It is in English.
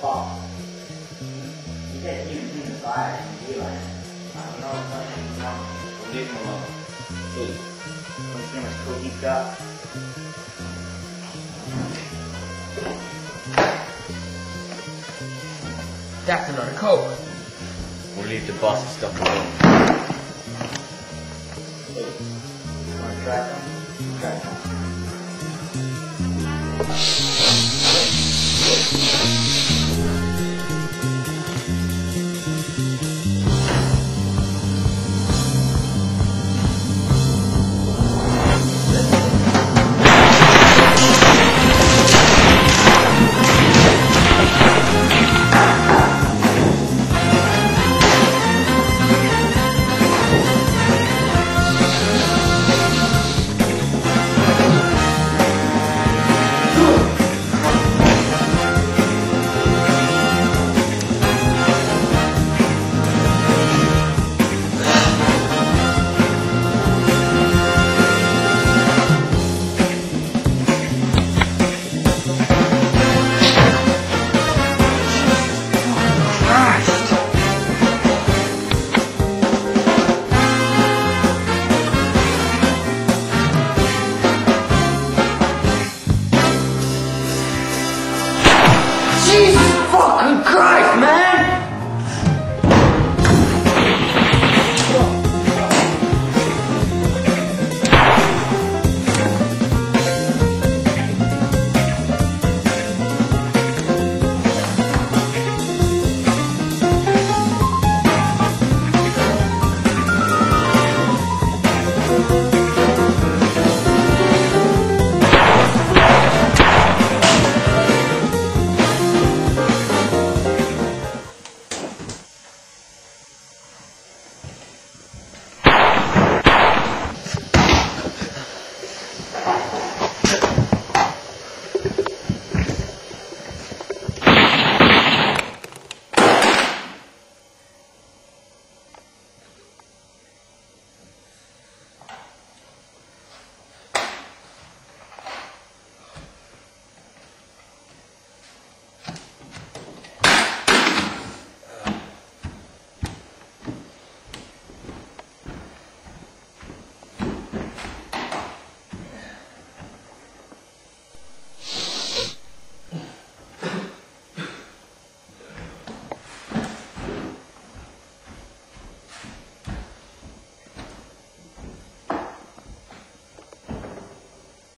报，一切静静和蔼以来，感到很平安。Conditional eight, consumer codica. That's another coke. We'll leave the boss's stuff alone. Hey, You wanna try some? Try some.